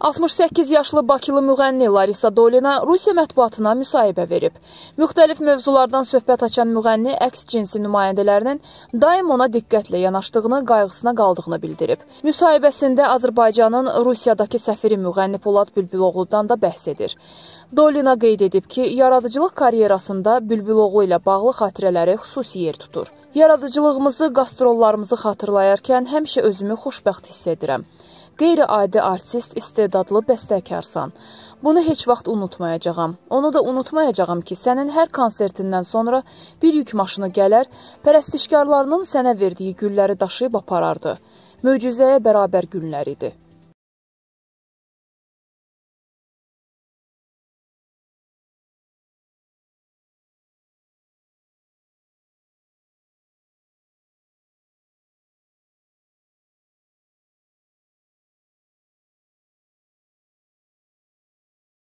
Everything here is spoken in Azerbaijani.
68 yaşlı Bakılı müğənni Larisa Dolina Rusiya mətbuatına müsahibə verib. Müxtəlif mövzulardan söhbət açan müğənni əks cinsi nümayəndələrinin daim ona diqqətlə yanaşdığını, qayğısına qaldığını bildirib. Müsahibəsində Azərbaycanın Rusiyadakı səfiri müğənni Polad Bülbüloğludan da bəhs edir. Dolina qeyd edib ki, yaradıcılıq karyerasında Bülbüloğlu ilə bağlı xatirələri xüsusi yer tutur. Yaradıcılığımızı, qastrollarımızı xatırlayarkən həmişə özümü xoşbəxt hiss edirəm. Qeyri-adi artist, istedadlı bəstəkarsan. Bunu heç vaxt unutmayacağam. Onu da unutmayacağam ki, sənin hər konsertindən sonra bir yük maşını gələr, pərəstişkarlarının sənə verdiyi gülləri daşıyıb aparardı. Möcüzəyə bərabər günlər idi.